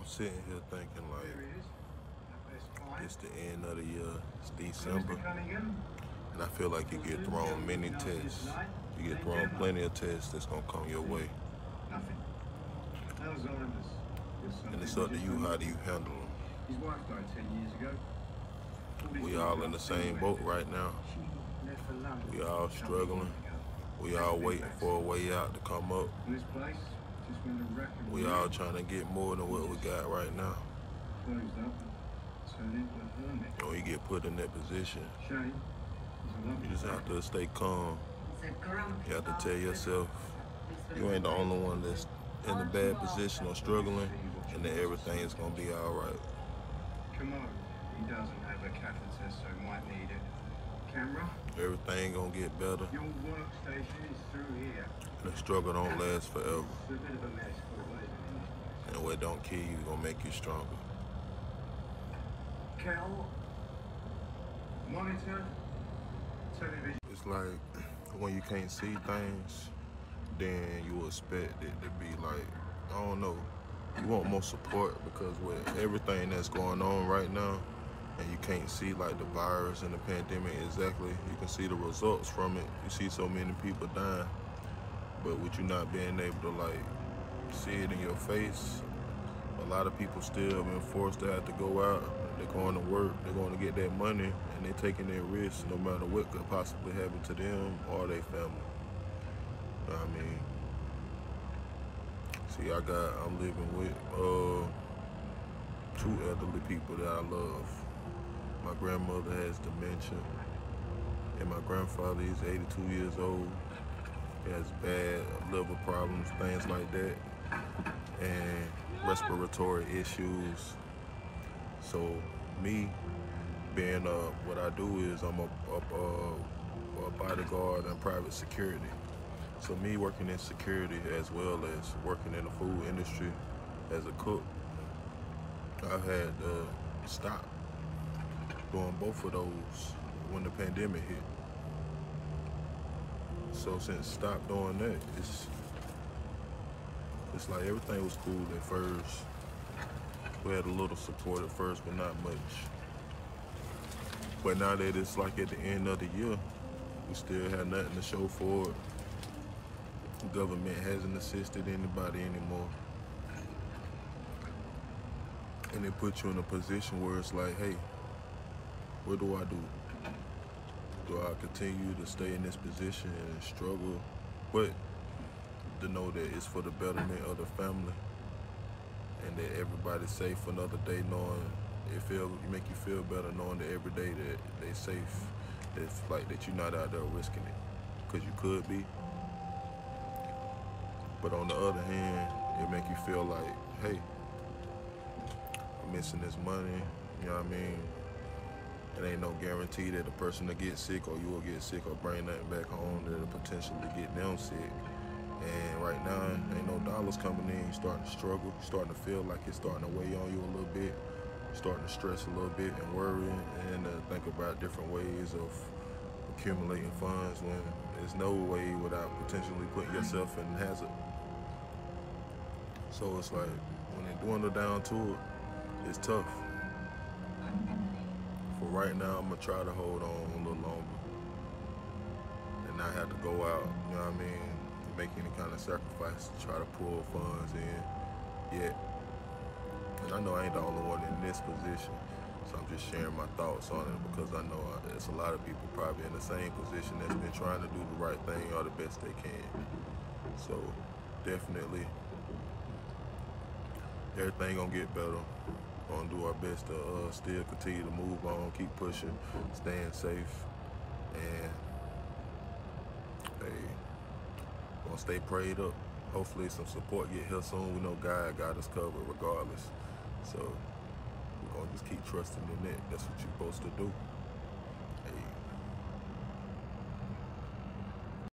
I'm sitting here thinking like it's the end of the year, it's December, and I feel like you get thrown many tests. You get thrown plenty of tests that's gonna come your way. And it's up to you how do you handle them. His wife died 10 years ago. We all in the same boat right now. We all struggling. We all waiting for a way out to come up. We all trying to get more than what we got right now. When you get put in that position, you just have to stay calm. You have to tell yourself you ain't the only one that's in a bad position or struggling, and that everything is gonna be all right. Commode, he doesn't have a catheter, so might need it. Everything gonna get better, your workstation is through here. and the struggle don't last forever. It's a bit of a mess, but what is it? And what don't kill you gonna make you stronger. Cal, monitor, television. It's like when you can't see things, then you expect it to be like, I don't know, you want more support because with everything that's going on right now, and you can't see like the virus and the pandemic exactly, you can see the results from it. You see so many people dying, but with you not being able to like see it in your face, a lot of people still been forced to have to go out. They're going to work, they're going to get their money, and they're taking their risks no matter what could possibly happen to them or their family. I mean? See, I got, I'm living with uh, two elderly people that I love. My grandmother has dementia, and my grandfather is 82 years old. He has bad liver problems, things like that, and respiratory issues. So me being uh, what I do is I'm a, a, a bodyguard and private security. So me working in security as well as working in the food industry as a cook, I've had to stop doing both of those when the pandemic hit. So since stopped doing that, it's it's like everything was cool at first. We had a little support at first, but not much. But now that it's like at the end of the year, we still have nothing to show for it. Government hasn't assisted anybody anymore. And it puts you in a position where it's like, hey, what do I do? Do I continue to stay in this position and struggle? But to know that it's for the betterment of the family and that everybody's safe another day knowing it feel make you feel better knowing that every day that they safe it's like that you're not out there risking it because you could be but on the other hand it make you feel like hey i'm missing this money you know what i mean it ain't no guarantee that the person that gets sick or you will get sick or bring nothing back home that'll potentially get them sick and right now, ain't no dollars coming in. You're starting to struggle. You're starting to feel like it's starting to weigh on you a little bit. You starting to stress a little bit and worry and uh, think about different ways of accumulating funds when there's no way without potentially putting yourself in hazard. So it's like when it dwindle down to it, it's tough. For right now, I'm gonna try to hold on a little longer and not have to go out. You know what I mean? make any kind of sacrifice to try to pull funds in yet. And I know I ain't the only one in this position, so I'm just sharing my thoughts on it because I know there's a lot of people probably in the same position that's been trying to do the right thing or the best they can. So definitely, everything gonna get better. Gonna do our best to uh, still continue to move on, keep pushing, staying safe, and hey. Gonna stay prayed up. Hopefully some support get here soon. We know God got us covered regardless. So we're gonna just keep trusting in it. That's what you're supposed to do.